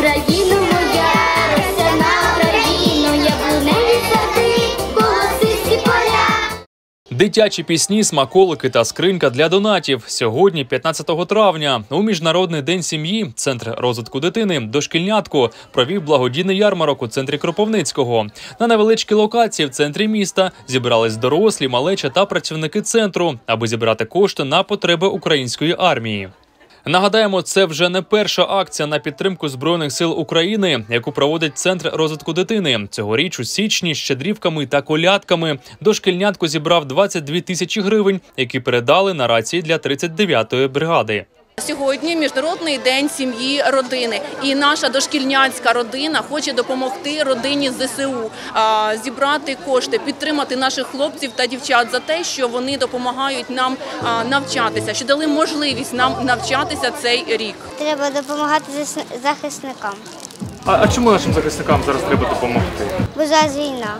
Країна моя, росяна Україно, яблуневі сади, колосиські поля. Дитячі пісні, смаколики та скринька для донатів. Сьогодні, 15 травня, у міжнародний день сім'ї, центр розвитку дитини, дошкільнятку провів благодійний ярмарок у центрі Кропивницького. На невеличкій локації в центрі міста зібрались дорослі, малеча та працівники центру, аби зібрати кошти на потреби української армії. Нагадаємо, це вже не перша акція на підтримку збройних сил України, яку проводить центр розвитку дитини. Цьогоріч у січні щедрівками та колядками дошкільнятку зібрав 22 тисячі гривень, які передали на рації для 39-ї бригади. Сьогодні міжнародний день сім'ї родини, і наша дошкільняцька родина хоче допомогти родині ЗСУ зібрати кошти, підтримати наших хлопців та дівчат за те, що вони допомагають нам навчатися, що дали можливість нам навчатися цей рік. Треба допомагати захисникам, А, а чому нашим захисникам зараз треба допомогти? бо зараз війна.